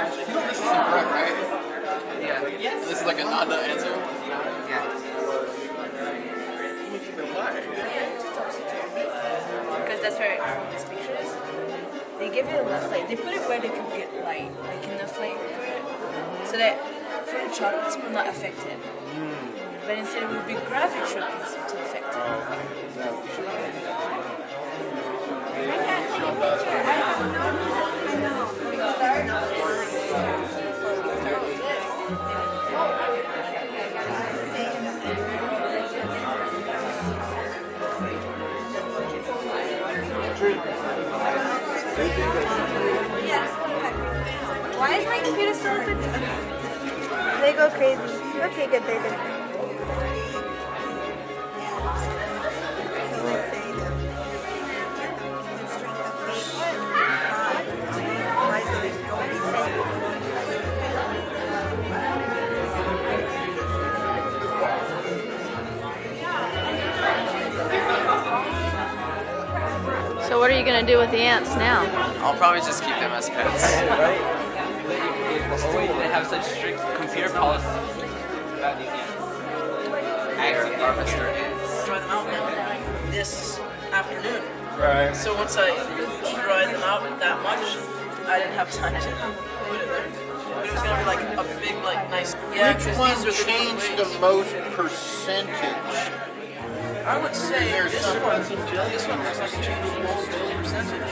You know this isn't correct, right? Yeah. Yes. This is like a nada answer. Yeah. Because that's where this picture is. They give it enough light. They put it where they can get light, like enough light for it, so that photoshoppers will not affect it. But instead, it would be graphic showcase to affect it. Oh, Why is my computer still open? They go crazy. Okay, good, They baby. What are you gonna do with the ants now? I'll probably just keep them as pets. Oh they have such strict computer policies about these ants. Agri harvester ants. dry them out this afternoon. Right. So once I dried them out that much, I didn't have time to put it there. But it was gonna be like a big, like nice. Yeah, Which 'cause one these the changed the most percentage? I would say this one. This one looks like it changed the most percentage.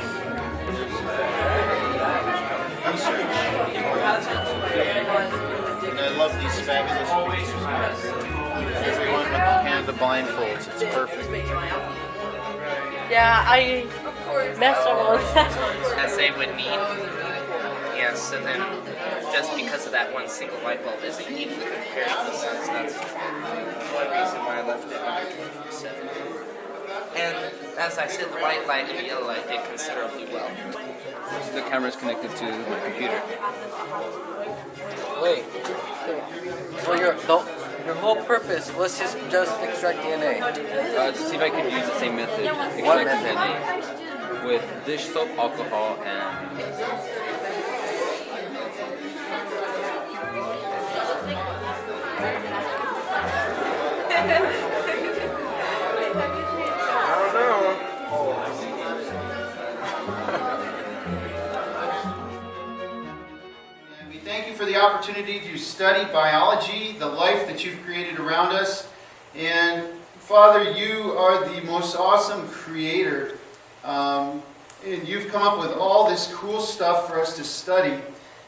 And I love these fabulous pictures. Everyone with the panda blindfolds. It's perfect. Yeah, I messed up with that. As they would need. Yes, so then just because of that one single light bulb isn't even compared to the sun's, that's one reason why I left it on seven. And as I said, the white light and the yellow light did considerably well. The camera is connected to my computer. Wait. So your the, your whole purpose was just just extract DNA. Uh, to see if I could use the same method, What extract method? DNA, with dish soap, alcohol, and thank you for the opportunity to study biology, the life that you've created around us. And Father, you are the most awesome creator. Um, and you've come up with all this cool stuff for us to study.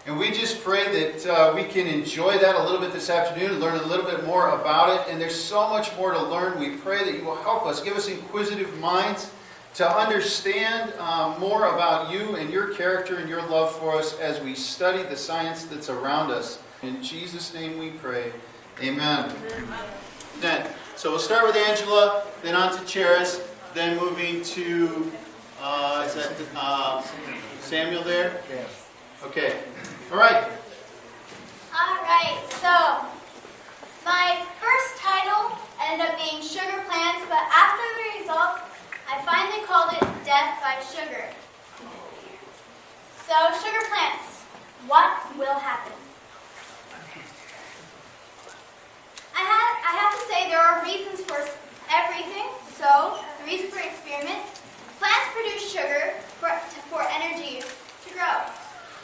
And we just pray that uh, we can enjoy that a little bit this afternoon, learn a little bit more about it. And there's so much more to learn. We pray that you will help us, give us inquisitive minds to understand um, more about you and your character and your love for us as we study the science that's around us. In Jesus' name we pray. Amen. Then, so we'll start with Angela, then on to Cheris, then moving to, uh, is that uh, Samuel there? Okay. All right. Alright, so my first title ended up being Sugar Plants, but after the results, I finally called it Death by Sugar. So, sugar plants, what will happen? I have, I have to say there are reasons for everything. So, the reason for experiment, plants produce sugar for, for energy to grow.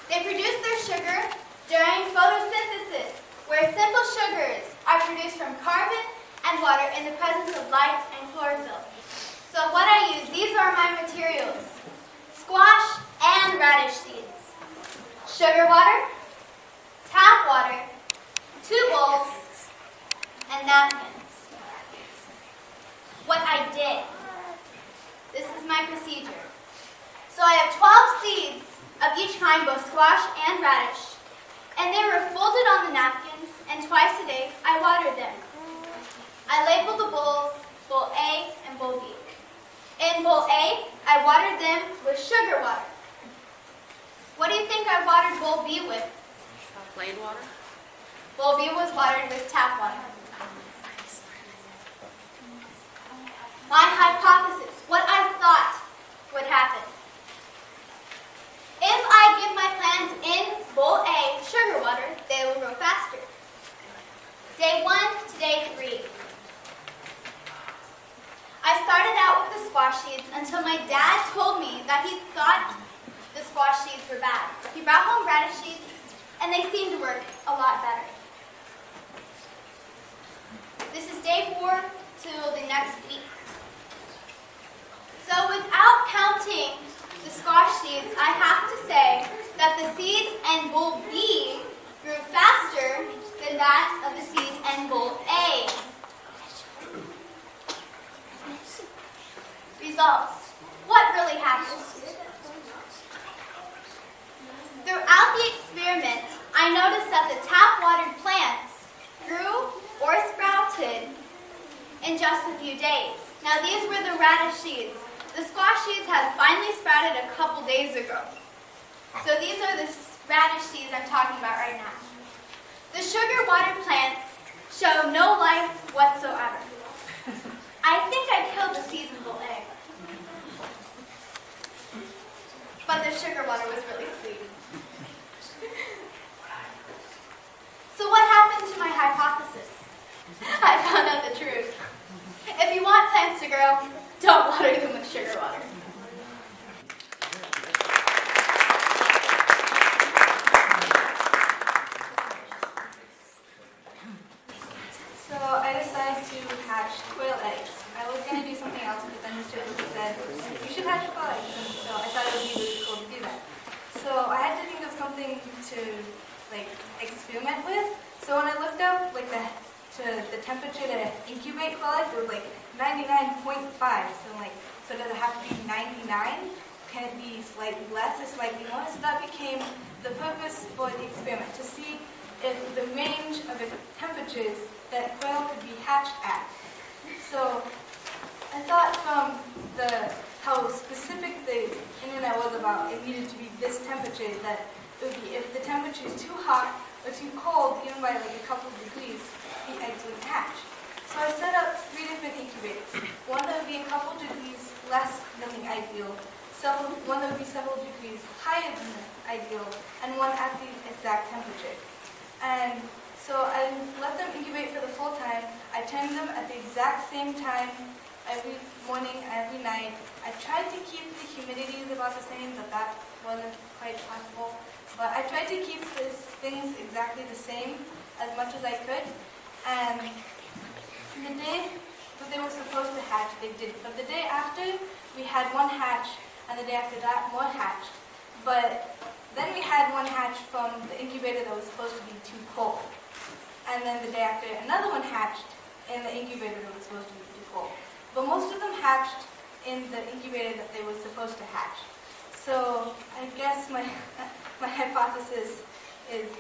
They produce their sugar during photosynthesis, where simple sugars are produced from carbon and water in the presence of light and chlorophyll. So what I use, these are my materials. Squash and radish seeds. Sugar water, tap water, two bowls, and napkins. What I did. This is my procedure. So I have 12 seeds of each kind, both squash and radish. And they were folded on the napkins, and twice a day I watered them. I labeled the bowls, bowl A and bowl B. In bowl A, I watered them with sugar water. What do you think I watered bowl B with? Plain water? Bowl B was watered with tap water. My hypothesis, what I thought would happen. If I give my plants in bowl A until my dad told me that he thought the squash seeds were bad. He brought home radish seeds, and they seemed to work a lot better. This is day four till the next week. So without counting the squash seeds, I have to say that the seeds in bowl B grew faster that of the seeds and bowl A. Results. What really happened? Throughout the experiment, I noticed that the tap-watered plants grew or sprouted in just a few days. Now these were the radish seeds. The squash seeds had finally sprouted a couple days ago. So these are the radish seeds I'm talking about right now. The sugar water plants show no life whatsoever. I think I killed the seasonable egg. But the sugar water was really sweet. So what happened to my hypothesis? I found out the truth. If you want plants to grow, don't water them with sugar water. So I decided to hatch quail eggs. I was going to do something else, but then Mr. Luke said, you should hatch quail eggs. And so I thought it would be really cool to do that. So I had to think of something to like experiment with. So when I looked up like the to the temperature to incubate quail eggs, it was like 99.5. So I'm like, so does it have to be 99? Be slightly less or slightly more? So that became the purpose for the experiment, to see if the range of the temperatures that quail could be hatched at. So I thought from the how specific the internet was about it needed to be this temperature that it would be if the temperature is too hot or too cold, even by like a couple of degrees, the eggs wouldn't hatch. So I set up three different incubators. One that would be a couple degrees less than the ideal, several, one that would be several degrees higher than the ideal, and one at the exact temperature. And so I let them incubate for the full time. I turned them at the exact same time every morning, every night. I tried to keep the humidities about the same, but that wasn't quite possible. But I tried to keep these things exactly the same as much as I could. And the day that they were supposed to hatch, they did. But the day after, we had one hatch, and the day after that, more hatched. But then we had one hatch from the incubator that was supposed to be too cold. And then the day after, another one hatched in the incubator that was supposed to be too cold. But most of them hatched in the incubator that they were supposed to hatch. So I guess my, my hypothesis is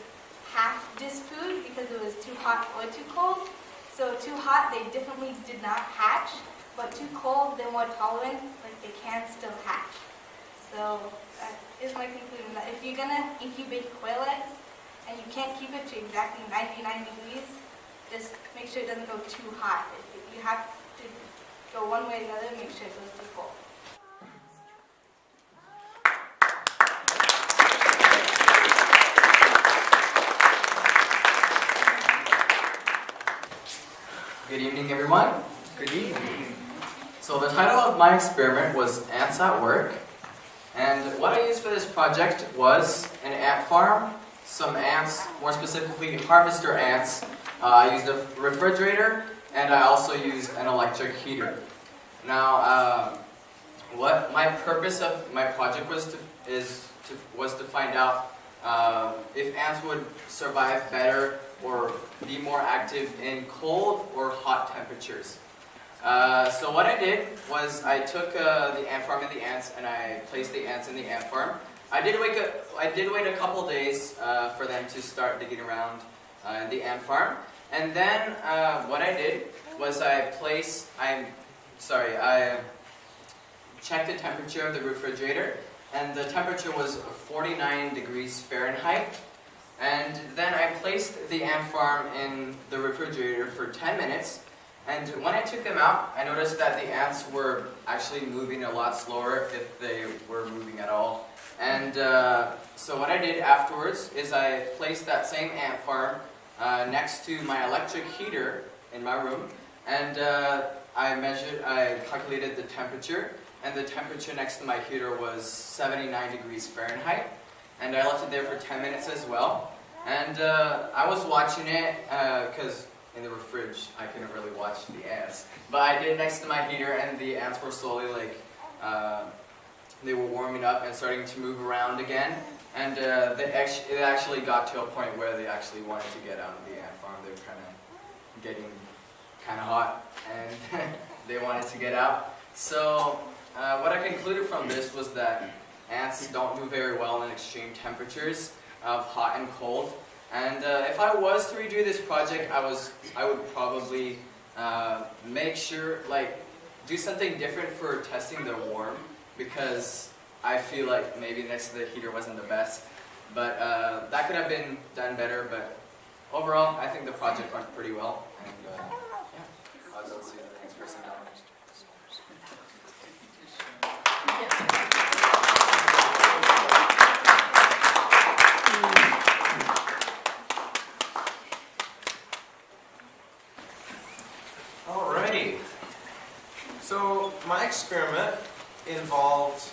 half disproved because it was too hot or too cold. So too hot, they definitely did not hatch, but too cold, they're more tolerant, like they can still hatch. So that is my conclusion that if you're gonna incubate quail eggs and you can't keep it to exactly 99 degrees, just make sure it doesn't go too hot. If you have to go one way or the other, make sure it goes too cold. Good evening, everyone. Good evening. So the title of my experiment was Ants at Work. And what I used for this project was an ant farm, some ants, more specifically harvester ants. Uh, I used a refrigerator, and I also used an electric heater. Now, uh, what my purpose of my project was to is to, was to find out uh, if ants would survive better or be more active in cold or hot temperatures. Uh, so what I did was I took uh, the ant farm and the ants and I placed the ants in the ant farm. I did wait did wait a couple days uh, for them to start digging around uh, the ant farm. And then uh, what I did was I placed, I'm sorry, I checked the temperature of the refrigerator and the temperature was 49 degrees Fahrenheit. And then I placed the ant farm in the refrigerator for 10 minutes. And when I took them out, I noticed that the ants were actually moving a lot slower if they were moving at all. And uh, so what I did afterwards is I placed that same ant farm uh, next to my electric heater in my room. And uh, I measured, I calculated the temperature. and the temperature next to my heater was 79 degrees Fahrenheit. And I left it there for 10 minutes as well. And uh, I was watching it because in the fridge I couldn't really watch the ants. But I did next to my heater, and the ants were slowly like uh, they were warming up and starting to move around again. And uh, they it actually got to a point where they actually wanted to get out of the ant farm. They were kind of getting kind of hot, and they wanted to get out. So uh, what I concluded from this was that ants don't do very well in extreme temperatures of hot and cold. And uh, if I was to redo this project, I was I would probably uh, make sure like do something different for testing the warm because I feel like maybe next to the heater wasn't the best. But uh, that could have been done better. But overall, I think the project went pretty well. And uh, yeah, I'll go see the next person. Alrighty. So my experiment involved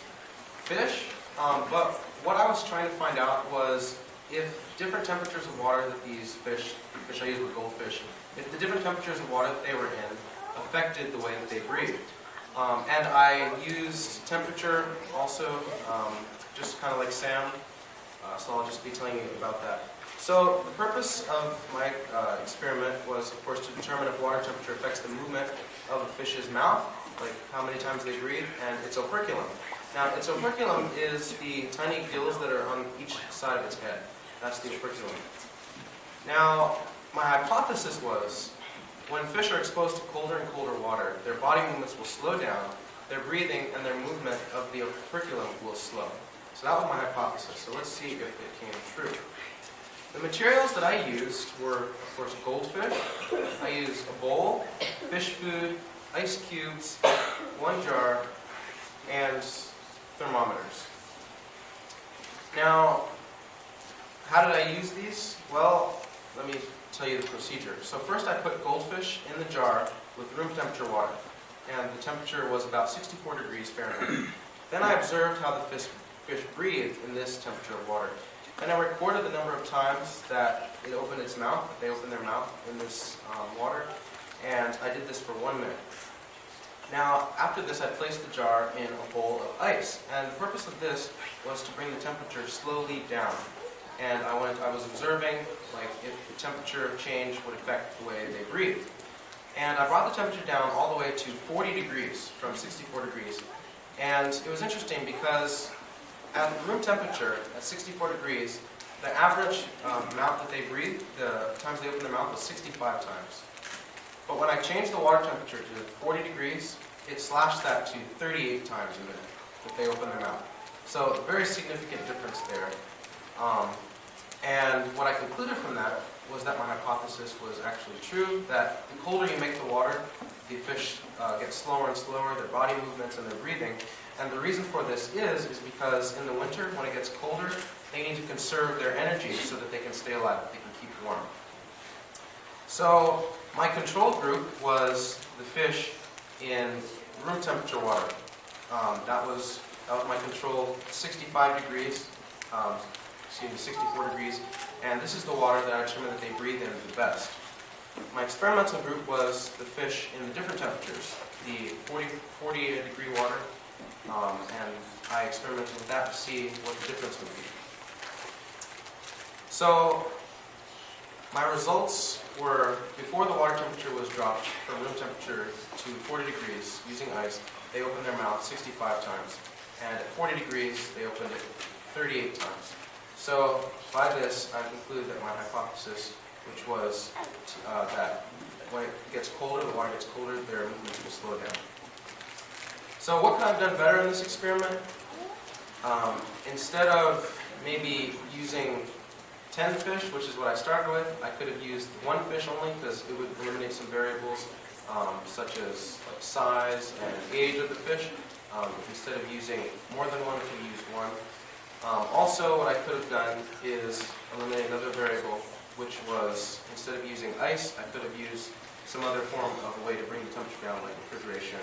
fish, um, but what I was trying to find out was if different temperatures of water that these fish, the fish I used were goldfish, if the different temperatures of water that they were in affected the way that they breathed. Um, and I used temperature also, um, just kind of like Sam, uh, so I'll just be telling you about that. So the purpose of my uh, experiment was, of course, to determine if water temperature affects the movement of a fish's mouth, like how many times they breathe, and its operculum. Now, its operculum is the tiny gills that are on each side of its head. That's the operculum. Now, my hypothesis was when fish are exposed to colder and colder water, their body movements will slow down, their breathing and their movement of the operculum will slow. So that was my hypothesis. So let's see if it came true. The materials that I used were, of course, goldfish. I used a bowl, fish food, ice cubes, one jar, and thermometers. Now, how did I use these? Well, let me tell you the procedure. So first I put goldfish in the jar with room temperature water, and the temperature was about 64 degrees Fahrenheit. then I observed how the fish, fish breathed in this temperature of water. And I recorded the number of times that it opened its mouth, that they opened their mouth in this um, water, and I did this for one minute. Now, after this, I placed the jar in a bowl of ice, and the purpose of this was to bring the temperature slowly down. And I went, I was observing, like, if the temperature change would affect the way they breathe. And I brought the temperature down all the way to 40 degrees from 64 degrees. And it was interesting because at room temperature, at 64 degrees, the average um, amount that they breathed, the times they opened their mouth was 65 times. But when I changed the water temperature to 40 degrees, it slashed that to 38 times a minute that they opened their mouth. So a very significant difference there. Um, and what I concluded from that was that my hypothesis was actually true, that the colder you make the water, the fish uh, get slower and slower, their body movements and their breathing. And the reason for this is, is because in the winter, when it gets colder, they need to conserve their energy so that they can stay alive, they can keep warm. So my control group was the fish in room temperature water. Um, that was that was my control, 65 degrees, um, excuse me, 64 degrees, and this is the water that I determined that they breathe in the best. My experimental group was the fish in the different temperatures, the 40, 48 degree water, um, and I experimented with that to see what the difference would be. So my results were, before the water temperature was dropped from room temperature to 40 degrees using ice, they opened their mouth 65 times. And at 40 degrees, they opened it 38 times. So by this, I conclude that my hypothesis, which was uh, that when it gets colder, the water gets colder, their movements will slow down. So what could I have done better in this experiment? Um, instead of maybe using 10 fish, which is what I started with, I could have used one fish only because it would eliminate some variables um, such as like size and age of the fish. Um, instead of using more than one, I could use one. Um, also, what I could have done is eliminate another variable, which was instead of using ice, I could have used some other form of a way to bring the temperature down, like refrigeration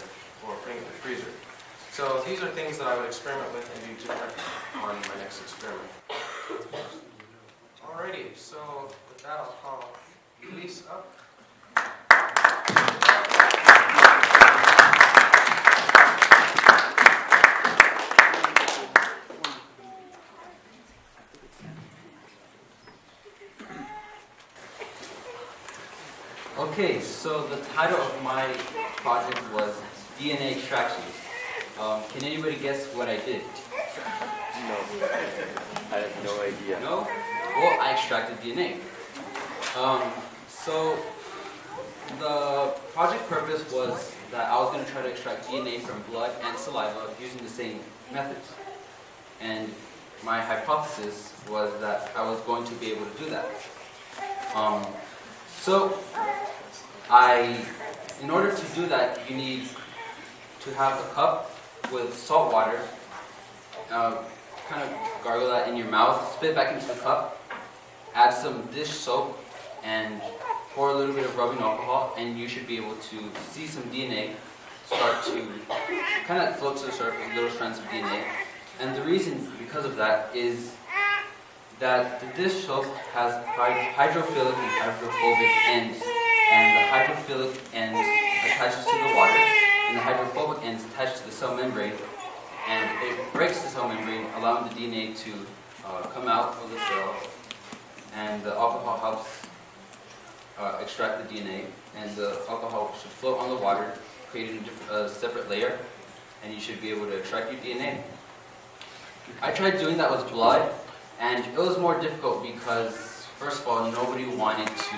or putting it in the freezer. So these are things that I would experiment with and do different on my next experiment. Alrighty, so with that I'll call Elise up. Okay, so the title of my project was DNA extraction. Um, can anybody guess what I did? No. I have no idea. No? Well, I extracted DNA. Um, so the project purpose was that I was going to try to extract DNA from blood and saliva using the same methods. And my hypothesis was that I was going to be able to do that. Um, so I, in order to do that, you need to have a cup with salt water. Uh, kind of gargle that in your mouth, spit back into the cup, add some dish soap, and pour a little bit of rubbing alcohol, and you should be able to see some DNA start to kind of float to the surface, little strands of DNA. And the reason because of that is that the dish soap has hydrophilic and hydrophobic ends, and the hydrophilic end attaches to the water, and the hydrophobic end is attached to the cell membrane, and it breaks the cell membrane, allowing the DNA to uh, come out of the cell, and the alcohol helps uh, extract the DNA, and the alcohol should float on the water, creating a separate layer, and you should be able to extract your DNA. I tried doing that with blood, and it was more difficult because, first of all, nobody wanted to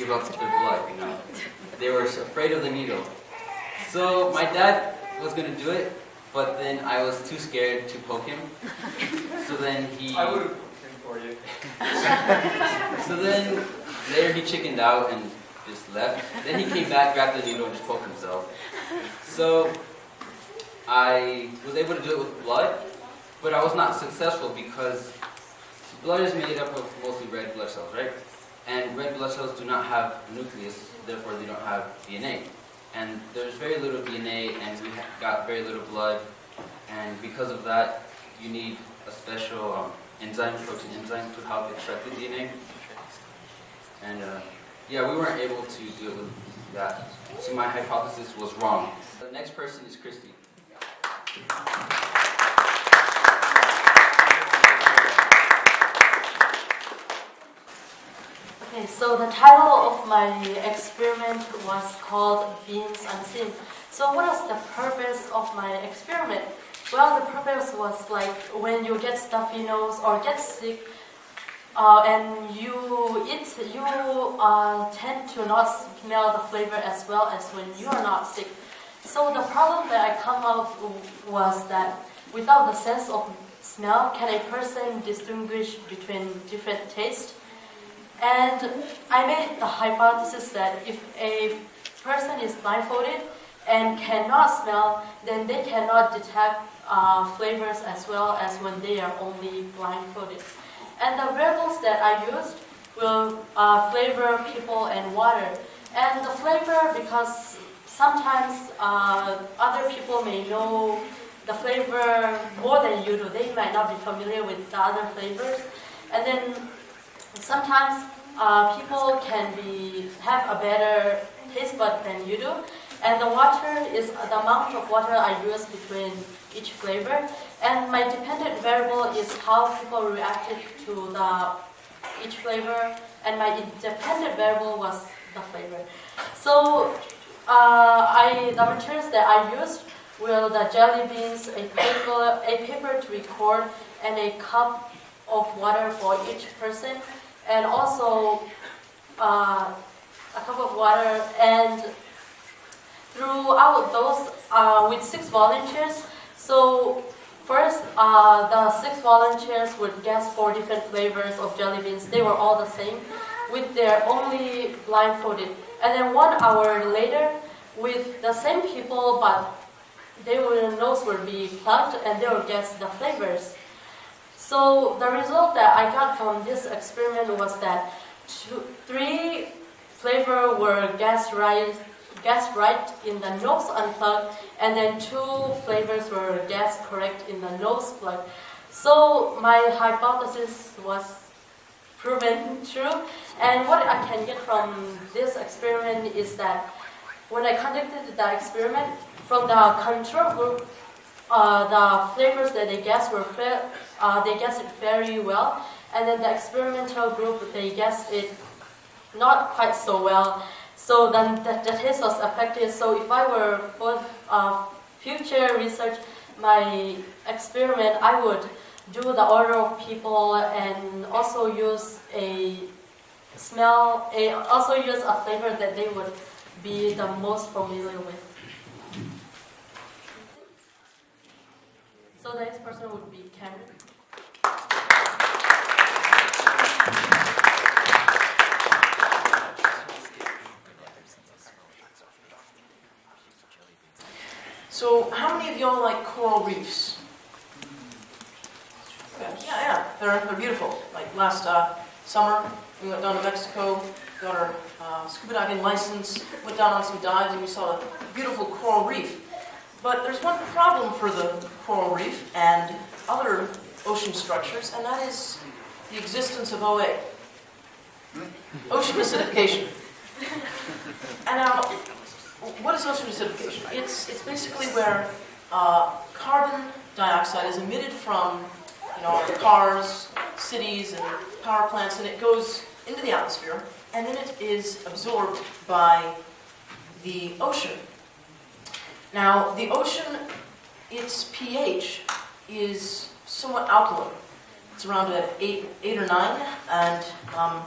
give up their blood, you know. They were afraid of the needle. So my dad was going to do it, but then I was too scared to poke him. So then he... I would have poked him for you. So then later he chickened out and just left. Then he came back, grabbed the needle, and just poked himself. So I was able to do it with blood, but I was not successful because blood is made up of mostly red blood cells, right? And red blood cells do not have nucleus, therefore they don't have DNA. And there's very little DNA, and we got very little blood, and because of that, you need a special um, enzyme, protein enzyme, to help extract the DNA. And uh, yeah, we weren't able to do it with that. So my hypothesis was wrong. The next person is Christy. So the title of my experiment was called Beings Unseen. So what was the purpose of my experiment? Well, the purpose was like when you get stuffy nose or get sick, uh, and you eat, you uh, tend to not smell the flavor as well as when you are not sick. So the problem that I come up was that without the sense of smell, can a person distinguish between different tastes? And I made the hypothesis that if a person is blindfolded and cannot smell, then they cannot detect uh, flavors as well as when they are only blindfolded. And the variables that I used will uh, flavor, people, and water. And the flavor, because sometimes uh, other people may know the flavor more than you do. They might not be familiar with the other flavors. And then sometimes uh, people can be have a better taste bud than you do. And the water is the amount of water I use between each flavor. And my dependent variable is how people reacted to the each flavor. And my independent variable was the flavor. So uh, I the materials that I used were the jelly beans, a paper, a paper to record, and a cup of water for each person, and also uh, a cup of water. And throughout those, uh, with six volunteers, so first uh, the six volunteers would guess four different flavors of jelly beans. They were all the same, with their only blindfolded. And then one hour later, with the same people, but their nose would be plugged and they would guess the flavors. So the result that I got from this experiment was that two, three flavor were guessed right guessed right in the nose unplugged, and then two flavors were guessed correct in the nose plug. So my hypothesis was proven true. And what I can get from this experiment is that when I conducted the experiment, from the control group, the flavors that they guessed were uh, they guessed it very well, and then the experimental group they guessed it not quite so well. So then the, the taste was affected. So if I were for uh, future research, my experiment, I would do the order of people and also use a smell, a, also use a flavor that they would be the most familiar with. So the next person would be Cameron. So, how many of y'all like coral reefs? Yeah, yeah, they're, they're beautiful. Like last uh, summer, we went down to Mexico, got our uh, scuba diving license, went down on some dives, and we saw a beautiful coral reef. But there's one problem for the coral reef and other ocean structures, and that is the existence of OA. Ocean acidification. And now, what is ocean acidification? It's, it's basically where uh, carbon dioxide is emitted from you know, cars, cities, and power plants, and it goes into the atmosphere, and then it is absorbed by the ocean. Now, the ocean, its pH is somewhat alkaline. It's around at eight, eight or nine, and um,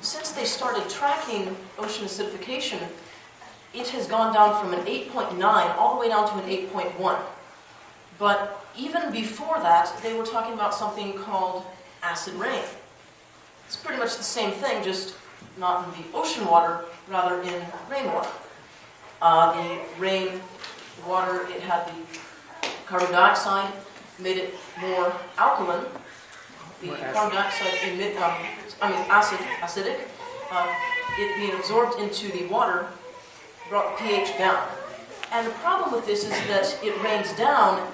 since they started tracking ocean acidification, it has gone down from an 8.9 all the way down to an 8.1. But even before that, they were talking about something called acid rain. It's pretty much the same thing, just not in the ocean water, rather in rainwater. Uh, the rain water, it had the carbon dioxide, made it more alkaline. The carbon dioxide emit, um, I mean acid, acidic. Uh, it being absorbed into the water brought pH down. And the problem with this is that it rains down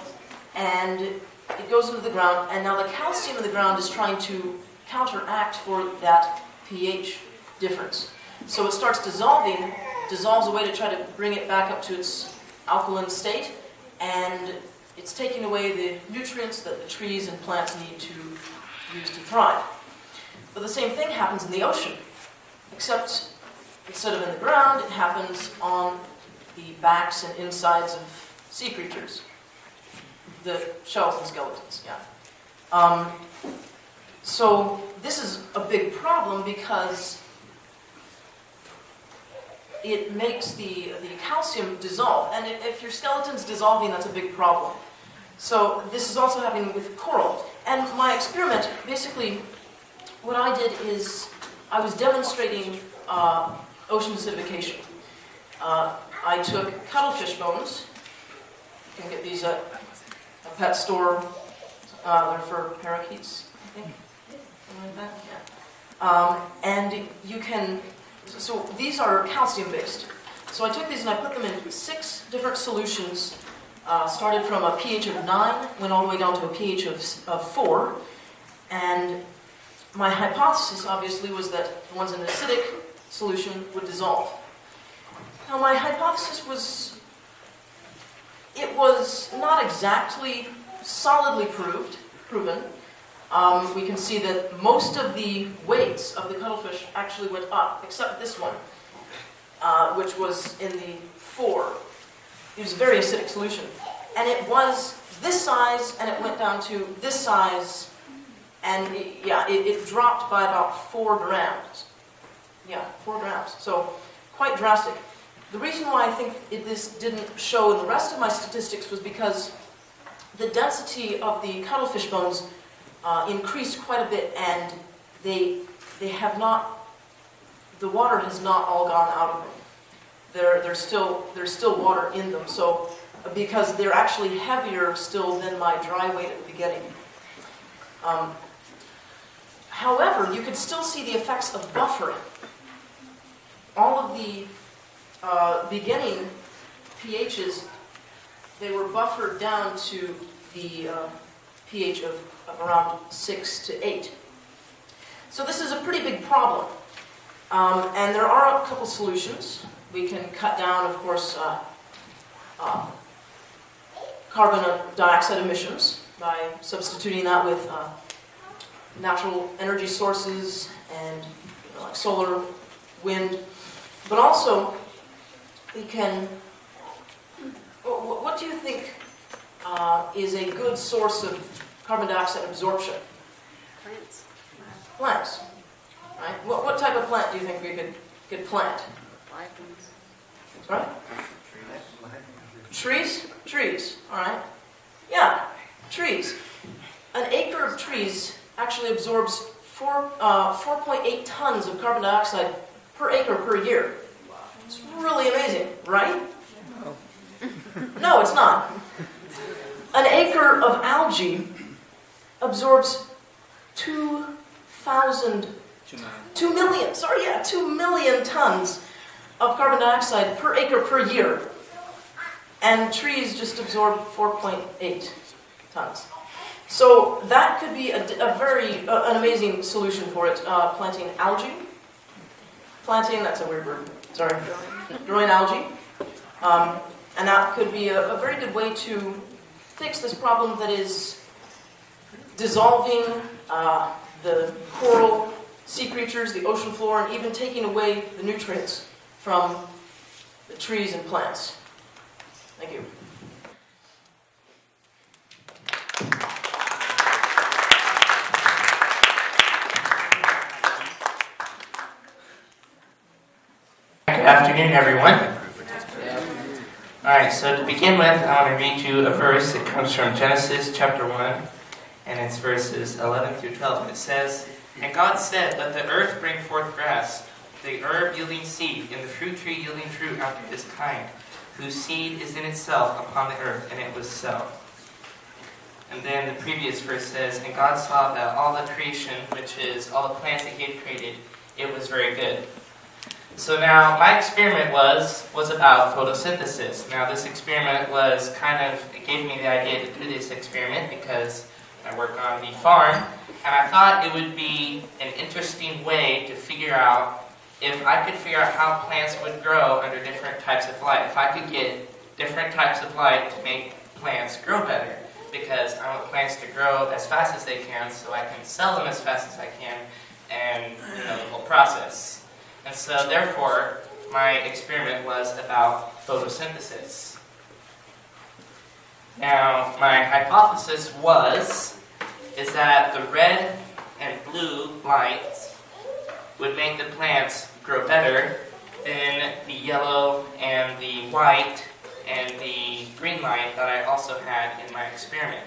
and it goes into the ground, and now the calcium in the ground is trying to counteract for that pH difference. So it starts dissolving, dissolves away to try to bring it back up to its alkaline state, and it's taking away the nutrients that the trees and plants need to use to thrive. But the same thing happens in the ocean, except instead of in the ground, it happens on the backs and insides of sea creatures the shells and skeletons, yeah. Um, so this is a big problem because it makes the, the calcium dissolve. And if your skeleton's dissolving, that's a big problem. So this is also happening with coral. And my experiment, basically, what I did is I was demonstrating uh, ocean acidification. Uh, I took cuttlefish bones. You can get these at a pet store. Uh, they're for parakeets, I think. Something like that. Yeah. Um, and you can. So these are calcium based. So I took these and I put them in six different solutions. Uh, started from a pH of 9, went all the way down to a pH of, of 4. And my hypothesis, obviously, was that the ones in the acidic solution would dissolve. Now, my hypothesis was it was not exactly solidly proved, proven. Um, we can see that most of the weights of the cuttlefish actually went up, except this one, uh, which was in the four. It was a very acidic solution. And it was this size, and it went down to this size, and it, yeah, it, it dropped by about four grams. Yeah, four grams. So quite drastic. The reason why I think it, this didn't show in the rest of my statistics was because the density of the cuttlefish bones uh, increased quite a bit, and they they have not. The water has not all gone out of them. There, there's still there's still water in them. So because they're actually heavier still than my dry weight at the beginning. Um, however, you can still see the effects of buffering. all of the uh, beginning pHs, they were buffered down to the uh, pH of, of around 6 to 8. So this is a pretty big problem. Um, and there are a couple solutions. We can cut down, of course, uh, uh, carbon dioxide emissions by substituting that with uh, natural energy sources and you know, like solar, wind. But also, we can. What do you think uh, is a good source of carbon dioxide absorption? Plants. Plants. Right? What, what type of plant do you think we could, could plant? Lichens. Right? Trees? Trees. All right. Yeah, trees. An acre of trees actually absorbs four, uh, 4.8 tons of carbon dioxide per acre per year. It's really amazing, right? No, No, it's not. An acre of algae absorbs 2,000, 2 million, sorry, yeah, 2 million tons of carbon dioxide per acre per year. And trees just absorb 4.8 tons. So that could be a, a very, uh, an amazing solution for it. Uh, planting algae. Planting, that's a weird word, sorry. Growing algae. Um, and that could be a, a very good way to fix this problem that is dissolving uh, the coral sea creatures, the ocean floor, and even taking away the nutrients from the trees and plants. Thank you. Good afternoon, everyone. Alright, so to begin with, I want to read you a verse. It comes from Genesis chapter 1, and it's verses 11 through 12. And it says, And God said, Let the earth bring forth grass, the herb yielding seed, and the fruit tree yielding fruit after his kind, whose seed is in itself upon the earth. And it was so. And then the previous verse says, And God saw that all the creation, which is all the plants that he had created, it was very good. So now my experiment was was about photosynthesis. Now this experiment was kind of it gave me the idea to do this experiment because I work on the farm and I thought it would be an interesting way to figure out if I could figure out how plants would grow under different types of light. If I could get different types of light to make plants grow better because I want plants to grow as fast as they can so I can sell them as fast as I can and you know the whole process. And so, therefore, my experiment was about photosynthesis. Now, my hypothesis was is that the red and blue lights would make the plants grow better than the yellow and the white and the green light that I also had in my experiment.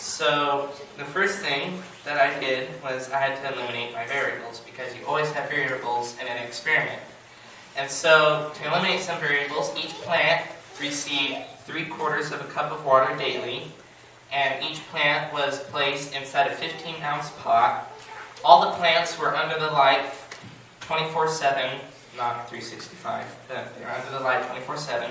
So the first thing that I did was I had to eliminate my variables because you always have variables in an experiment. And so to eliminate some variables, each plant received three quarters of a cup of water daily, and each plant was placed inside a 15 ounce pot. All the plants were under the light 24 7, not 365, they're under the light 24 7.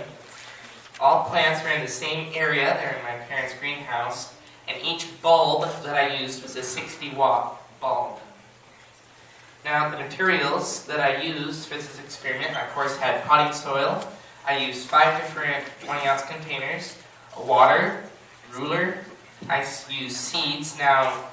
All plants were in the same area, they're in my parents' greenhouse, and each bulb that I used was a 60 watt bulb. Now, the materials that I used for this experiment, I of course had potting soil. I used five different 20 ounce containers, water, ruler. I used seeds. Now,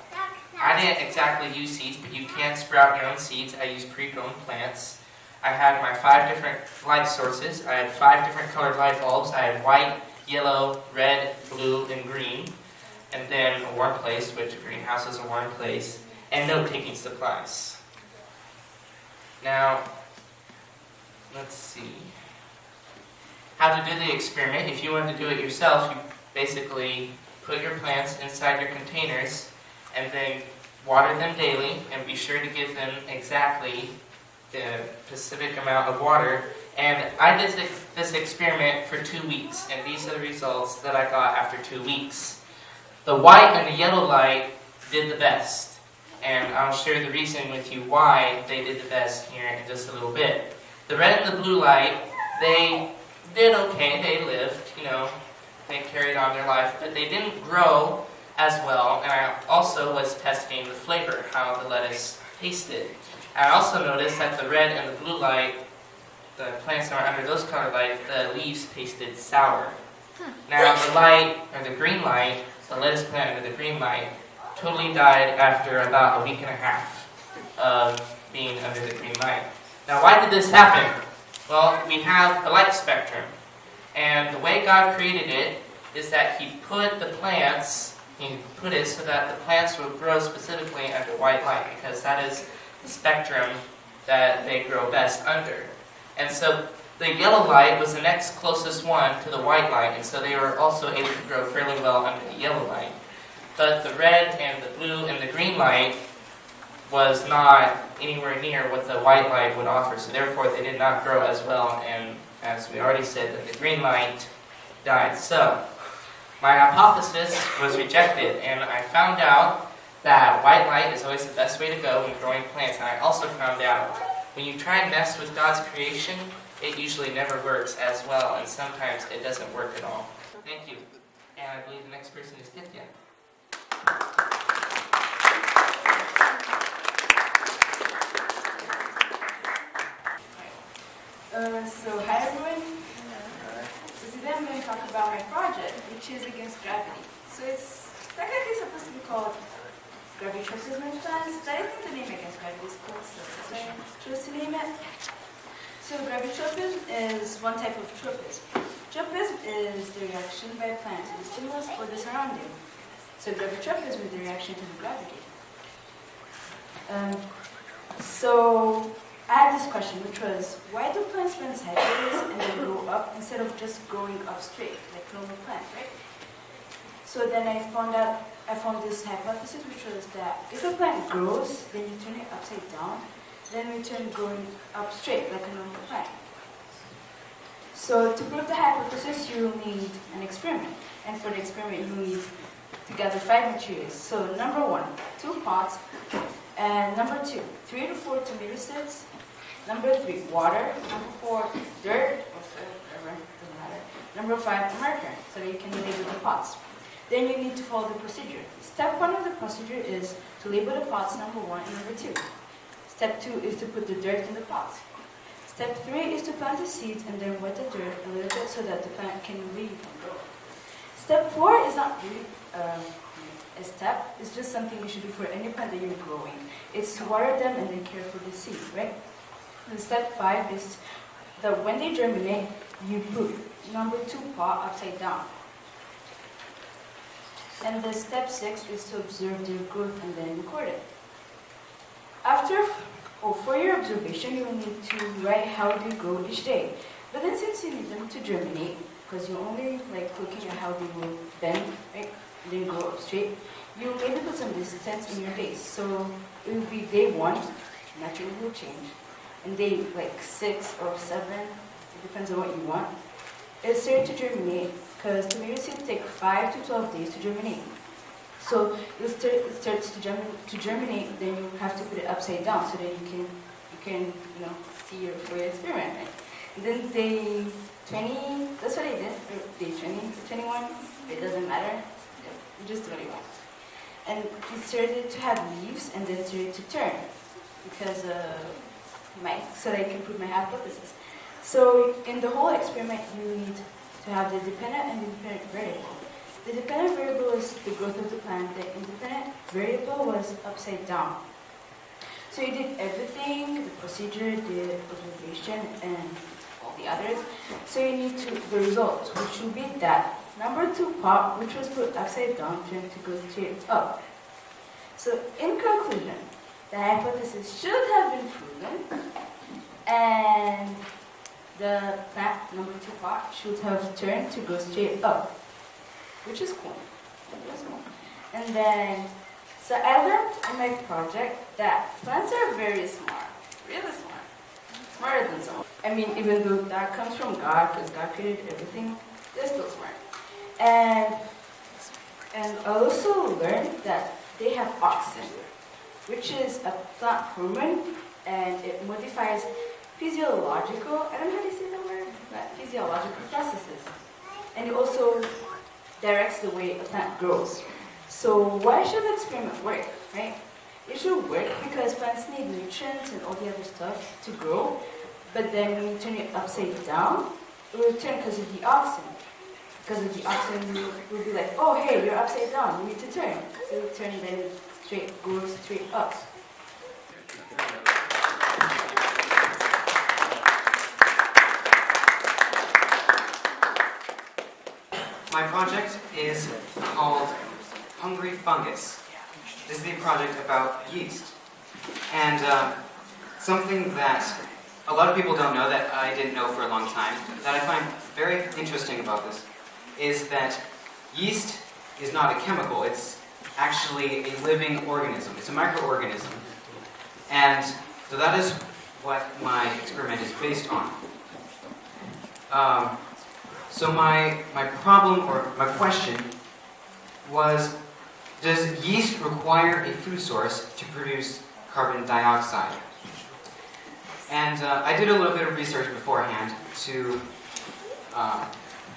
I didn't exactly use seeds, but you can sprout your own seeds. I used pre-grown plants. I had my five different light sources. I had five different colored light bulbs. I had white, yellow, red, blue, and green. And then a warm place, which a greenhouse is a warm place, and no taking supplies. Now, let's see. How to do the experiment. If you want to do it yourself, you basically put your plants inside your containers and then water them daily and be sure to give them exactly the specific amount of water. And I did this, this experiment for two weeks, and these are the results that I got after two weeks. The white and the yellow light did the best, and I'll share the reason with you why they did the best here in just a little bit. the red and the blue light, they did okay. They lived, you know, they carried on their life, but they didn't grow as well. And I also was testing the flavor, how the lettuce tasted. I also noticed that the red and the blue light, the plants that were under those color light, the leaves tasted sour. Now the light, or the green light, the lettuce plant under the green light, totally died after about a week and a half of being under the green light. Now why did this happen? Well, we have the light spectrum. And the way God created it is that He put the plants, He put it so that the plants would grow specifically under white light, because that is the spectrum that they grow best under. And so the yellow light was the next closest one to the white light, and so they were also able to grow fairly well under the yellow light. But the red and the blue and the green light was not anywhere near what the white light would offer, so therefore they did not grow as well, and as we already said, that the green light died. So, my hypothesis was rejected, and I found out that white light is always the best way to go when growing plants, and I also found out when you try and mess with God's creation, it usually never works as well, and sometimes it doesn't work at all. Thank you. And I believe the next person is Tithya. Uh, so hi everyone. So today I'm going to talk about my project, which is against gravity. So it's technically supposed to be called Gravity gravitropism plants, but I think the name against gravity is cool, so I chose to name it. So gravitropism is one type of tropism. Tropism is the reaction by a plant to the stimulus or the surrounding. So gravitropism is the reaction to the gravity. Um, so I had this question, which was, why do plants bend sideways and then go up instead of just going up straight, like normal plants, right? So then I found out, I found this hypothesis, which was that if a plant grows, then you turn it upside down, then we turn going up straight, like a normal plant. So to prove the hypothesis, you will need an experiment. And for the experiment, you need to gather five materials. So number one, two pots, and number two, three to four tomato seeds, Number three, water. Number four, dirt. Number five, marker, so that you can label the pots. Then you need to follow the procedure. Step one of the procedure is to label the pots number one and number two. Step two is to put the dirt in the pot. Step three is to plant the seeds and then wet the dirt a little bit so that the plant can leave and grow. Step four is not really uh, a step, it's just something you should do for any plant that you're growing. It's to water them and then care for the seed, right? And step five is that when they germinate, you put number two pot upside down. And the step six is to observe their growth and then record it. After, or for your observation, you will need to write how they grow each day. But then since you need them to germinate, because you're only like looking at how they will bend, right, then grow up straight, you maybe put some distance in your days. So it will be day one, naturally will change and day like six or seven, it depends on what you want, it's starting to germinate because tomato seeds take five to 12 days to germinate. So it, starts to, germ, to germinate, then you have to put it upside down so that you can, you can you know, see your, your experiment. Right? And then day 20, that's what I did, day 20 21, it doesn't matter, just do what you want. And it started to have leaves and then started to turn because my, so that I can prove my hypothesis. So in the whole experiment, you need to have the dependent and the independent variable. The dependent variable was the growth of the plant. The independent variable was upside down. So you did everything, the procedure, the observation, and all the others. So you need to, the results, which should be that number two pot, which was put upside down, turned to go straight up. So in conclusion, the hypothesis should have been proven, and the fact number two part should have turned to go straight up, which is cool. And then, so I learned in my project that plants are very smart, really smart, smarter than some. I mean, even though that comes from God, because God created everything, they're still smart. And and I also learned that they have auxin which is a plant hormone, and it modifies physiological, I don't know how to say the word, but physiological processes. And it also directs the way a plant grows. So why should the experiment work, right? It should work because plants need nutrients and all the other stuff to grow. But then when you turn it upside down, it will turn because of the auxin. Because of the auxin, you will be like, oh hey, you're upside down, you need to turn. So you turn then straight goes straight up. My project is called Hungry Fungus. This is a project about yeast. And uh, something that a lot of people don't know that I didn't know for a long time, that I find very interesting about this, is that yeast is not a chemical, it's actually a living organism. It's a microorganism. And so that is what my experiment is based on. Um, so my, my problem or my question was, does yeast require a food source to produce carbon dioxide? And uh, I did a little bit of research beforehand to uh,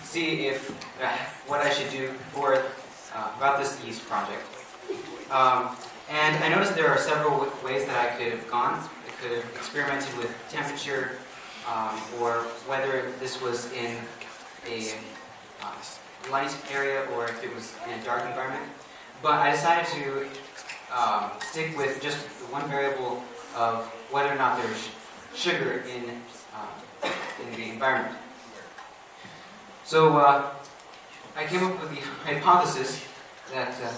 see if uh, what I should do for uh, about this yeast project. Um, and I noticed there are several ways that I could have gone. I could have experimented with temperature, um, or whether this was in a uh, light area or if it was in a dark environment. But I decided to um, stick with just one variable of whether or not there's sugar in, uh, in the environment. So uh, I came up with the hypothesis that uh,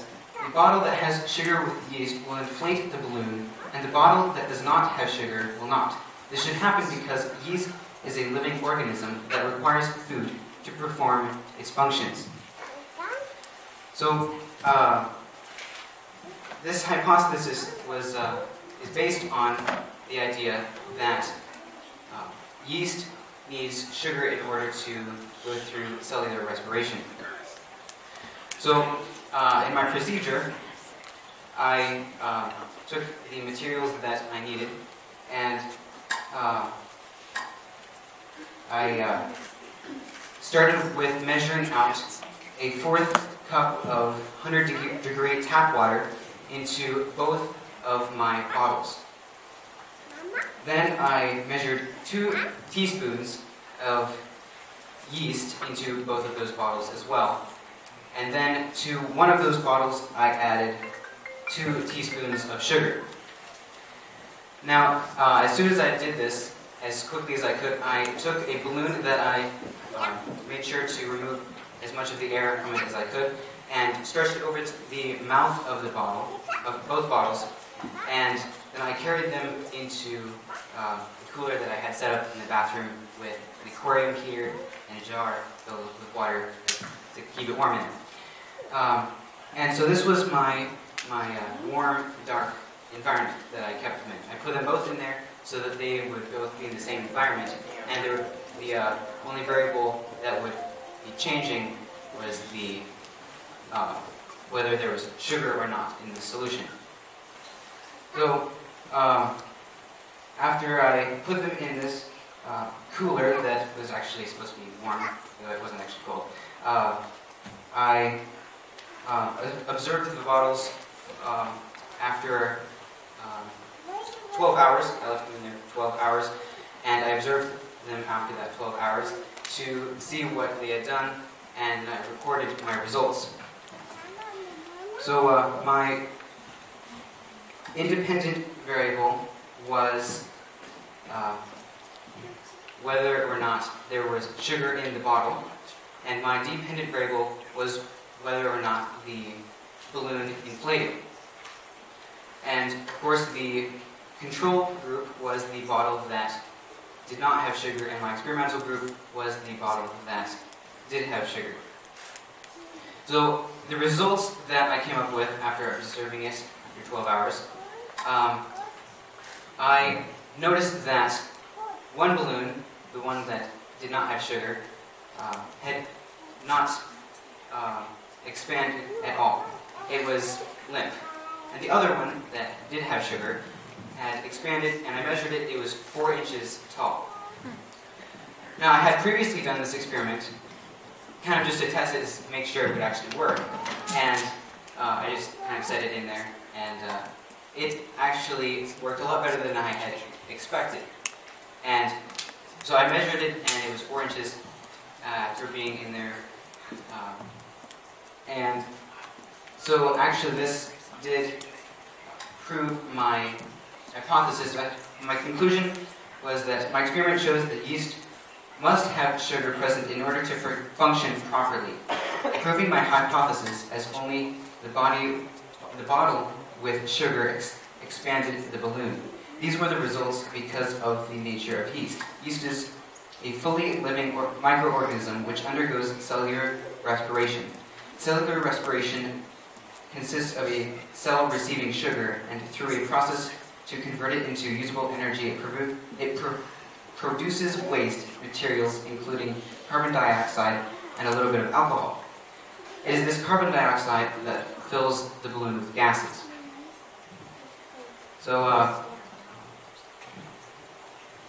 the bottle that has sugar with yeast will inflate the balloon, and the bottle that does not have sugar will not. This should happen because yeast is a living organism that requires food to perform its functions. So, uh, this hypothesis was, uh, is based on the idea that uh, yeast needs sugar in order to go through cellular respiration. So, uh, in my procedure, I uh, took the materials that I needed and uh, I started with measuring out a fourth cup of 100 degree tap water into both of my bottles. Then I measured two teaspoons of yeast into both of those bottles as well. And then to one of those bottles I added two teaspoons of sugar. Now, uh, as soon as I did this, as quickly as I could, I took a balloon that I um, made sure to remove as much of the air from it as I could, and stretched it over the mouth of the bottle, of both bottles, and then I carried them into uh, the cooler that I had set up in the bathroom with an aquarium heater and a jar filled with water to keep it warm in. Um, and so this was my, my uh, warm, dark environment that I kept them in. I put them both in there so that they would both be in the same environment. And there, the uh, only variable that would be changing was the uh, whether there was sugar or not in the solution. So um, after I put them in this uh, cooler that was actually supposed to be warm, though it wasn't actually cold, uh, I uh, observed the bottles um, after 12 hours. I left them in there 12 hours, and I observed them after that 12 hours to see what they had done, and I recorded my results. So uh, my independent variable was uh, whether or not there was sugar in the bottle, and my dependent variable was whether or not the balloon inflated. And of course, the control group was the bottle that did not have sugar, and my experimental group was the bottle that did have sugar. So the results that I came up with after observing it after 12 hours, um, I noticed that one balloon, the one that did not have sugar, uh, had not uh, expanded at all. It was limp. And the other one that did have sugar had expanded, and I measured it, it was four inches tall. Now, I had previously done this experiment, kind of just to test it, to make sure it would actually work, and uh, I just kind of set it in there, and uh, it actually worked a lot better than I had expected. And so I measured it, and it was four inches uh, being in there. Um, and so actually this did prove my hypothesis. My conclusion was that my experiment shows that yeast must have sugar present in order to function properly, proving my hypothesis as only the body, the bottle with sugar ex expanded the balloon. These were the results because of the nature of yeast. Yeast is a fully living microorganism which undergoes cellular respiration. Cellular respiration consists of a cell receiving sugar, and through a process to convert it into usable energy, it, it pro produces waste materials, including carbon dioxide and a little bit of alcohol. It is this carbon dioxide that fills the balloon with gases. So, uh,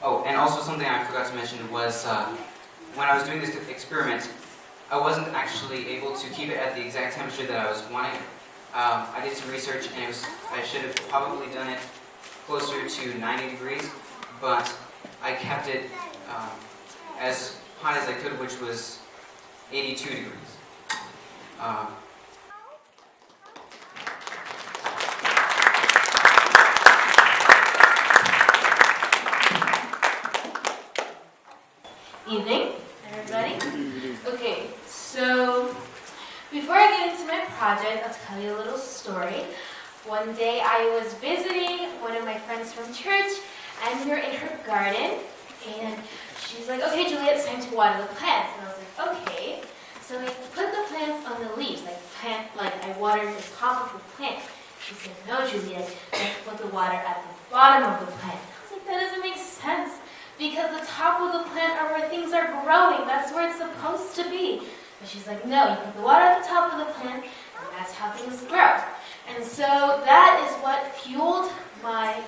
oh, and also something I forgot to mention was uh, when I was doing this experiment, I wasn't actually able to keep it at the exact temperature that I was wanting. Um, I did some research and was, I should have probably done it closer to 90 degrees, but I kept it um, as hot as I could, which was 82 degrees. Um, Evening, everybody. Okay, so before I get into my project, I'll tell you a little story. One day I was visiting one of my friends from church, and we were in her garden, and she's like, okay, Julia, it's time to water the plants. And I was like, okay. So I put the plants on the leaves, like plant, like I watered the top of the plant. She said, no, Julia, let's put the water at the bottom of the plant. I was like, that doesn't make sense because the top of the plant are where things are growing. That's where it's supposed to be. But she's like, no, you put the water at the top of the plant, and that's how things grow. And so that is what fueled my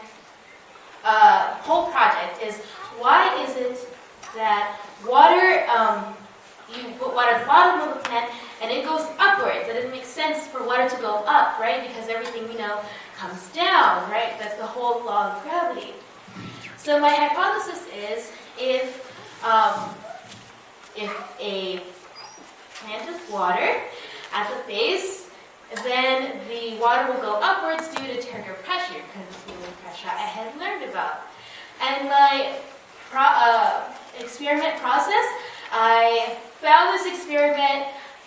uh, whole project is why is it that water, um, you put water at the bottom of the plant and it goes upwards. That doesn't make sense for water to go up, right? Because everything we know comes down, right? That's the whole law of gravity. So my hypothesis is if, um, if a plant is water at the base, then the water will go upwards due to turgor pressure, because it's the only pressure I had learned about. And my pro uh, experiment process, I found this experiment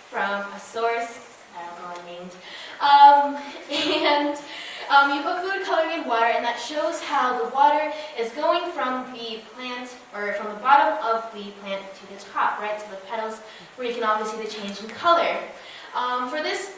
from a source, I don't know what named, um, and um, you put food coloring in water, and that shows how the water is going from the plant, or from the bottom of the plant to the top, right, to the petals, where you can obviously see the change in color. Um, for this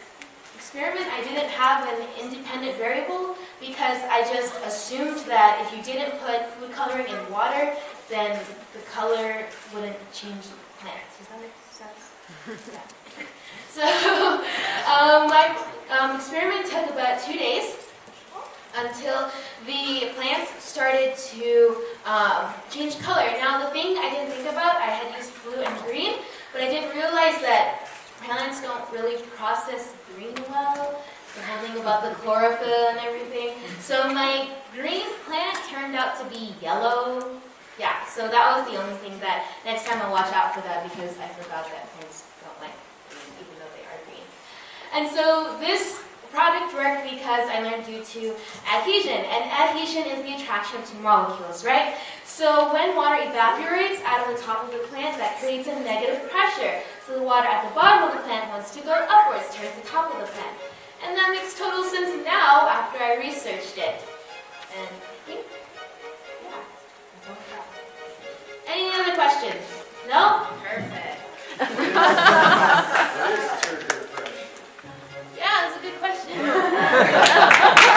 experiment, I didn't have an independent variable because I just assumed that if you didn't put food coloring in water, then the color wouldn't change the plant. Does that make sense? yeah. So um, my um, experiment took about two days until the plants started to um, change color. Now the thing I didn't think about, I had used blue and green, but I didn't realize that plants don't really process green well. The whole thing about the chlorophyll and everything. So my green plant turned out to be yellow. Yeah, so that was the only thing that next time I'll watch out for that because I forgot that plants don't like green even though they are green. And so this product work because I learned due to adhesion, and adhesion is the attraction of two molecules, right? So when water evaporates out of the top of the plant, that creates a negative pressure. So the water at the bottom of the plant wants to go upwards towards the top of the plant. And that makes total sense now after I researched it. And Any other questions? No? Perfect. Yeah.